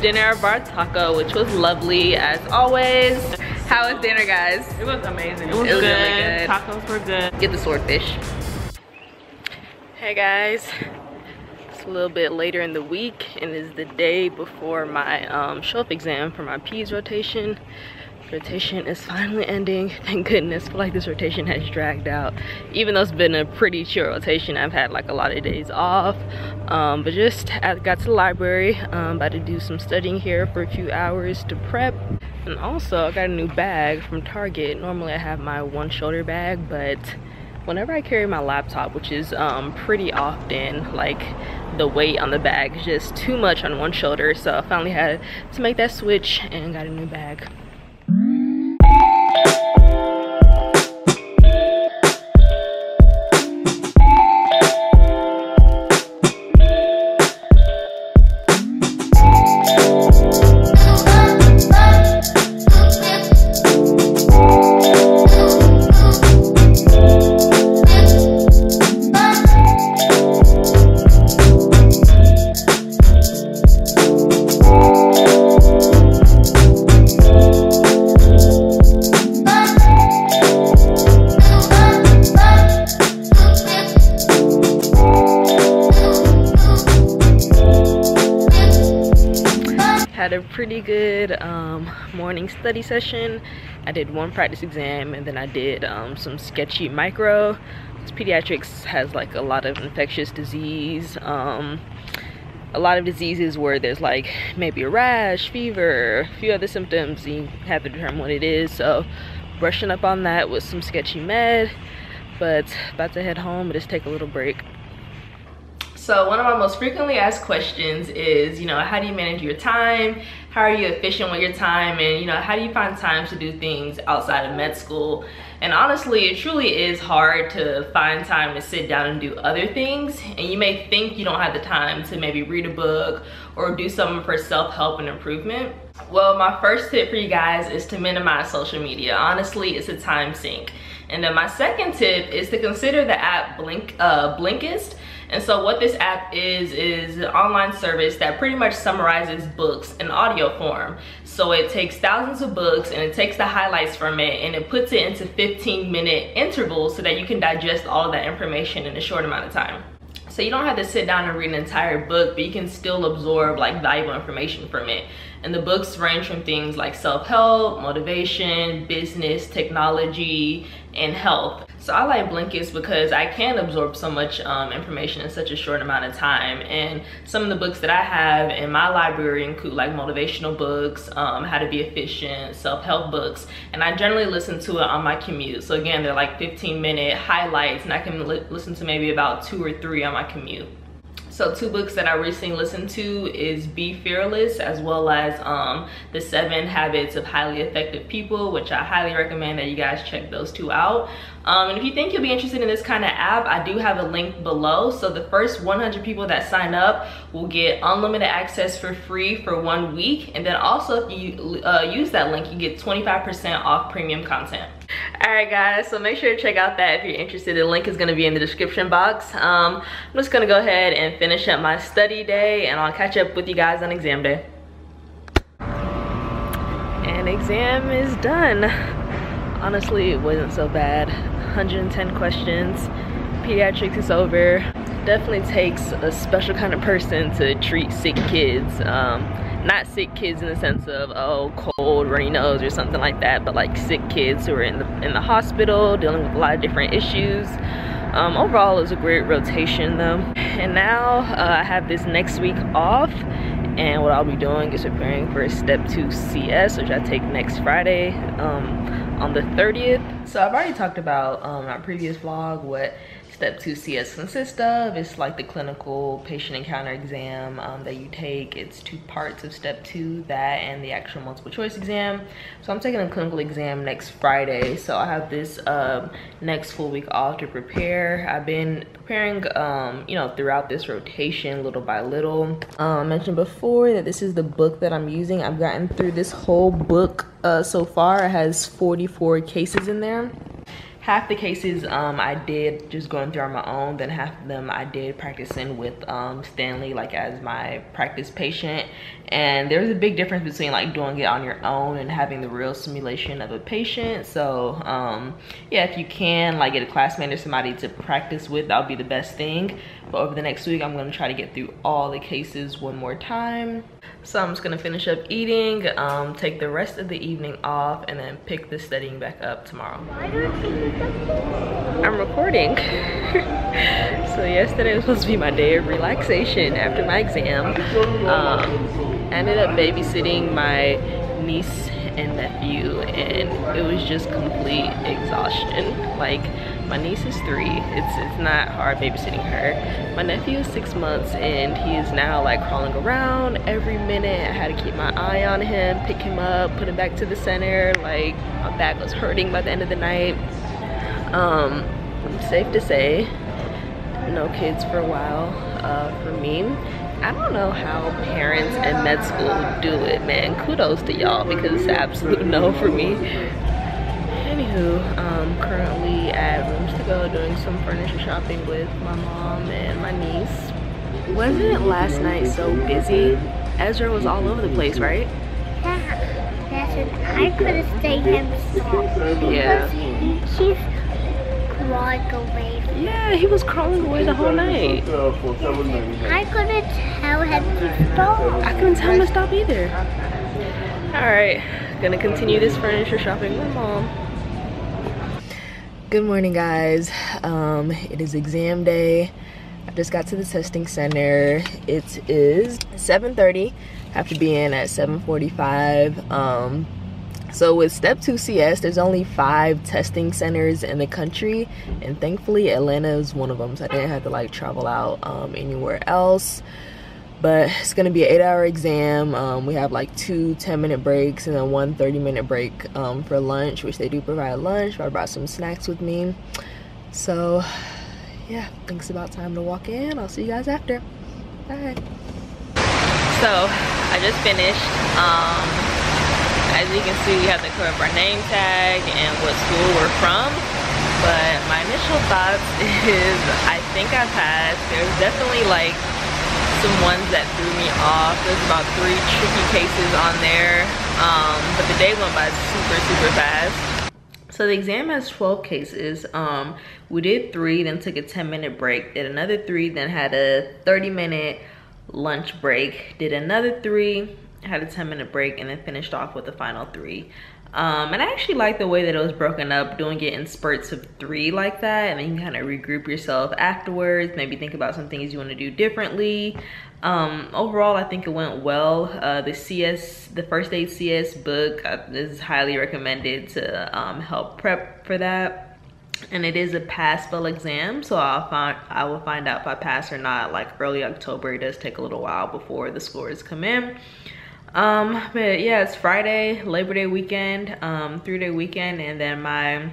finished dinner Bar Taco, which was lovely as always. How was dinner, guys? It was amazing. It was, it was good. Really good. Tacos were good. Get the swordfish. Hey guys, it's a little bit later in the week and is the day before my um, shelf exam for my Peds rotation rotation is finally ending. Thank goodness feel like this rotation has dragged out. Even though it's been a pretty chill rotation I've had like a lot of days off. Um, but just I got to the library um, about to do some studying here for a few hours to prep. And also I got a new bag from Target. Normally I have my one shoulder bag but whenever I carry my laptop which is um, pretty often like the weight on the bag is just too much on one shoulder. So I finally had to make that switch and got a new bag pretty good um, morning study session. I did one practice exam and then I did um, some sketchy micro. Pediatrics has like a lot of infectious disease. Um, a lot of diseases where there's like maybe a rash, fever, a few other symptoms. You have to determine what it is. So brushing up on that with some sketchy med. But about to head home just take a little break. So one of my most frequently asked questions is, you know, how do you manage your time? How are you efficient with your time? And, you know, how do you find time to do things outside of med school? And honestly, it truly is hard to find time to sit down and do other things. And you may think you don't have the time to maybe read a book or do something for self-help and improvement. Well, my first tip for you guys is to minimize social media. Honestly, it's a time sink. And then my second tip is to consider the app Blink, uh, Blinkist. And so what this app is, is an online service that pretty much summarizes books in audio form. So it takes thousands of books and it takes the highlights from it and it puts it into 15 minute intervals so that you can digest all of that information in a short amount of time. So you don't have to sit down and read an entire book, but you can still absorb like valuable information from it. And the books range from things like self-help, motivation, business, technology, and health. So I like Blinkist because I can absorb so much um, information in such a short amount of time. And some of the books that I have in my library include like motivational books, um, how to be efficient, self-help books. And I generally listen to it on my commute. So again, they're like 15 minute highlights and I can li listen to maybe about two or three on my commute. So two books that I recently listened to is Be Fearless as well as um, The Seven Habits of Highly Effective People, which I highly recommend that you guys check those two out. Um, and if you think you'll be interested in this kind of app, I do have a link below. So the first 100 people that sign up will get unlimited access for free for one week. And then also if you uh, use that link, you get 25% off premium content. All right guys so make sure to check out that if you're interested. The link is going to be in the description box. Um, i'm just going to go ahead and finish up my study day and i'll catch up with you guys on exam day. And exam is done. Honestly it wasn't so bad 110 questions. Pediatrics is over. Definitely takes a special kind of person to treat sick kids. Um, not sick kids in the sense of oh cold runny nose or something like that but like sick kids who are in the in the hospital dealing with a lot of different issues. Um, overall it was a great rotation though. And now uh, I have this next week off and what I'll be doing is preparing for a step 2 CS which I take next Friday um, on the 30th so I've already talked about um, my previous vlog what Step 2 CS consists of. It's like the clinical patient encounter exam um, that you take. It's two parts of Step 2, that and the actual multiple choice exam. So I'm taking a clinical exam next Friday. So I have this um, next full week off to prepare. I've been preparing, um, you know, throughout this rotation little by little. Uh, I mentioned before that this is the book that I'm using. I've gotten through this whole book uh, so far. It has 44 cases in there half the cases um, I did just going through on my own, then half of them I did practicing with um, Stanley like as my practice patient. And there's a big difference between like doing it on your own and having the real simulation of a patient. So um, yeah, if you can like get a classmate or somebody to practice with, that would be the best thing. But over the next week, I'm gonna try to get through all the cases one more time. So I'm just gonna finish up eating, um, take the rest of the evening off, and then pick the studying back up tomorrow. I'm recording. so yesterday was supposed to be my day of relaxation after my exam. Um, ended up babysitting my niece and nephew and it was just complete exhaustion like my niece is three. It's it's not hard babysitting her. My nephew is six months and he is now like crawling around every minute. I had to keep my eye on him pick him up put him back to the center. Like my back was hurting by the end of the night. Um safe to say no kids for a while uh, for me. I don't know how parents in med school do it, man. Kudos to y'all because it's absolute no for me. Anywho, um, currently at Rooms to Go doing some furniture shopping with my mom and my niece. Wasn't it last night so busy? Ezra was all over the place, right? Yeah, that's I could have stayed him. Yeah. She's crawling away. Yeah, he was crawling away the whole night. I couldn't tell him to stop. I couldn't tell him to stop either. Alright, gonna continue this furniture shopping with mom. Good morning guys. Um, it is exam day. I just got to the testing center. It is 7.30. Have to be in at 7.45. Um, so with step 2 CS, there's only five testing centers in the country and thankfully Atlanta is one of them so I didn't have to like travel out um, anywhere else. But it's gonna be an eight hour exam. Um, we have like two 10 minute breaks and then one 30 minute break um, for lunch, which they do provide lunch. I brought some snacks with me. So yeah, I think it's about time to walk in. I'll see you guys after. Bye. So I just finished. Um, as you can see, we have to cover our name tag and what school we're from. But my initial thoughts is I think I passed. There's definitely like some ones that threw me off. There's about three tricky cases on there. Um, but the day went by super, super fast. So the exam has 12 cases. Um, we did three, then took a 10 minute break, did another three, then had a 30 minute lunch break, did another three, had a 10 minute break and then finished off with the final three um, and I actually like the way that it was broken up, doing it in spurts of three like that, and then you kind of regroup yourself afterwards, maybe think about some things you want to do differently. Um, overall, I think it went well. Uh, the CS, the first aid CS book uh, is highly recommended to um, help prep for that. And it is a pass-fail exam, so I'll find I will find out if I pass or not. Like early October, it does take a little while before the scores come in um but yeah it's friday labor day weekend um three day weekend and then my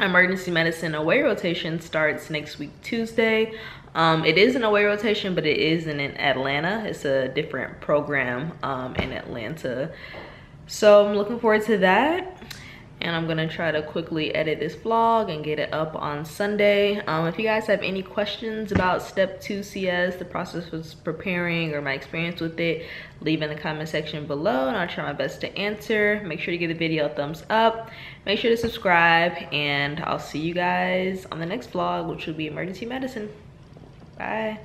emergency medicine away rotation starts next week tuesday. Um it is an away rotation but it is in atlanta. It's a different program um in atlanta. So i'm looking forward to that and I'm gonna try to quickly edit this vlog and get it up on Sunday. Um, if you guys have any questions about step two CS, the process was preparing or my experience with it, leave in the comment section below and I'll try my best to answer. Make sure to give the video a thumbs up. Make sure to subscribe and I'll see you guys on the next vlog, which will be emergency medicine. Bye.